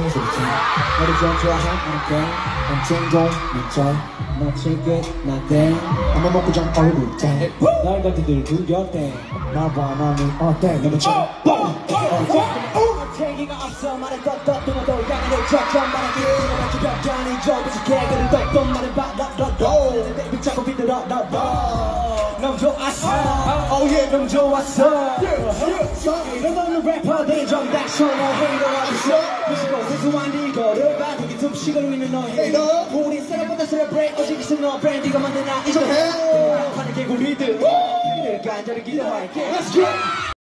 하면서 있지 너를 좀 좋아하는데 언젠가 미쳐 마치게 나대 아마 먹고 좀 얼굴 땡날 같은 들 두렵대 나봐 나는 어때 너무처럼 얘기가 없어 말했던 또 너도 양을 쳤던 말하기 너만 주변 아니죠 무슨 개그를 떴던 말을 받아도 내 붙잡고 비들어 너너 좋았어 oh yeah 넌 좋았어 정답쇼 너 헤이터 어딨어 무시고 세 수한 이거를 봐 되게 습식을 위는 너 헤이터 우리 생각보다 셀레브레이트 오직 있어 너 브랜디가 만든 나? 이제 해 하는 개구리들 간절히 기도할게. Let's go